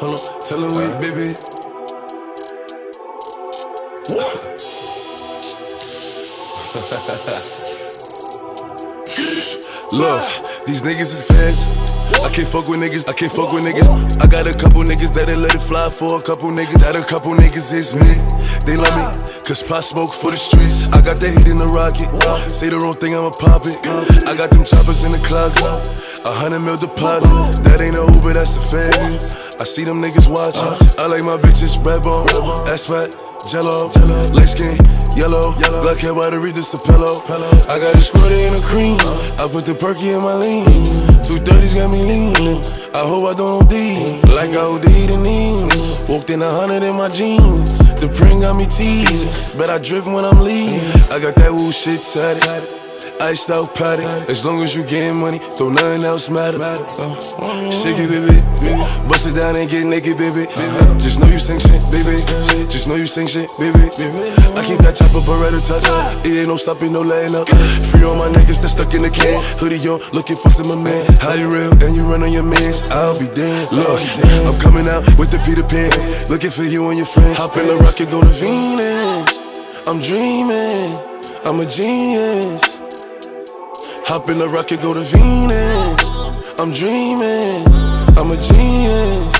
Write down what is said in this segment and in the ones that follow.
Hold on, tell him we, baby. Look, these niggas is fast. I can't fuck with niggas, I can't fuck with niggas. I got a couple niggas that'll let it fly for a couple niggas. That a couple niggas is me. They love me, cause Pop Smoke for the streets. I got the heat in the rocket. Say the wrong thing, I'ma pop it. I got them choppers in the closet. A hundred mil deposit. That ain't a Uber, that's a fancy. I see them niggas watching. I like my bitches red bone, that's fat, jello, light skin yellow. yellow. Black hair by the Regis a pillow. I got a squirty in a cream. I put the perky in my lean. Two thirties got me leaning. I hope I don't OD like I OD'd in Eames. Walked in a hundred in my jeans. The print got me teased. Bet I drift when I'm leaving. I got that woo shit tatted. Iced out Patek. As long as you getting money, don't nothing else matter. Uh, shake it, baby. Bust it down and get naked, baby. Just know you sing shit, baby. Just know you sing shit, baby. I keep that chopper Beretta touch. It ain't no stopping, no laying up. Free all my niggas that stuck in the can. Hoodie on, looking for some man. How you real and you run on your mans? I'll be damned. Look, I'm coming out with the Peter Pan. Looking for you and your friends. Hop in the rocket, go to Venus. I'm dreaming. I'm a genius. Hop in the rocket, go to Venus. I'm dreaming, I'm a genius.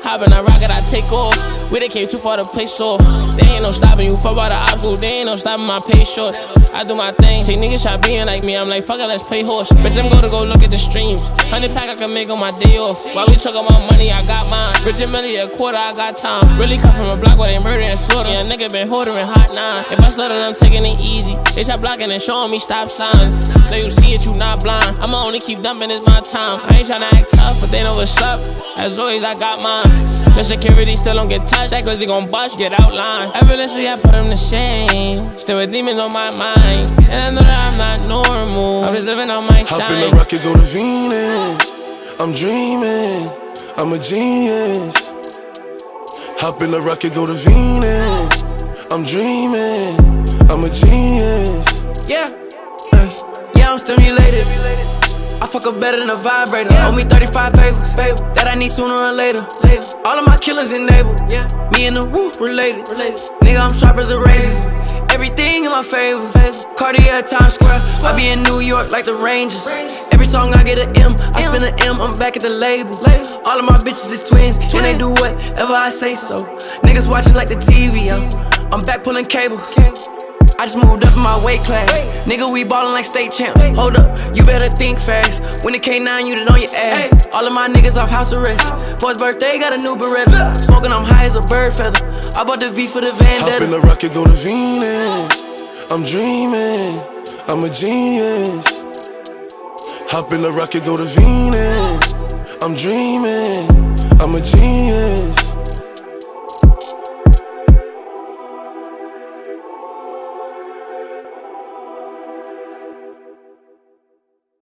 Hop in the rocket, I take off. We done came too far to play soft. They ain't no stopping you, fuck about the obstacle. They ain't no stopping my pay short. I do my thing. See niggas try being like me. I'm like, fuck it, let's play horse. Bitch, I'm gonna go look at the streams. Honey pack I can make on my day off. While we talk about money, I got mine. Richard Mille a quarter, I got time. Really come from a block where they murder and slaughter. Yeah, nigga been holding hot nine. If I stutter, I'm taking it easy. They start blocking and showing me stop signs. Know you see it, you not blind. I'ma only keep dumping, it's my time. I ain't tryna act tough, but they know what's up. As always, I got mine. The security still don't get touched. That glizzy gon' bust, get outlined. Evidently, I put him to shame. Still with demons on my mind. And I know that I'm not normal. I'm just living on my shine. Hop in the rocket, go to Venus. I'm dreaming. I'm a genius. Hop in the rocket, go to Venus. I'm dreaming. I'm a genius. Yeah. Uh, yeah, I'm stimulated. I fuck up better than a vibrator. Yeah. Owe me 35 favors that I need sooner or later. later. All of my killers enabled. Yeah. Me and the woo related. related. Nigga, I'm sharp as a razor. Everything in my favor. Cartier Times Square. I be in New York like the Rangers. Every song I get an M. I spend an M. I'm back at the label. All of my bitches is twins. And they do whatever I say so. Niggas watching like the TV. I'm, I'm back pulling cables. I just moved up in my weight class. Nigga, we ballin' like state champs. Hold up, you better think fast. When the K9, you did on your ass. All of my niggas off house arrest. For his birthday, got a new Beretta. Smoking, I'm high as a bird feather. I bought the V for the Vendetta. Hop in the rocket, go to Venus. I'm dreaming, I'm a genius. Hop in the rocket, go to Venus. I'm dreaming, I'm a genius.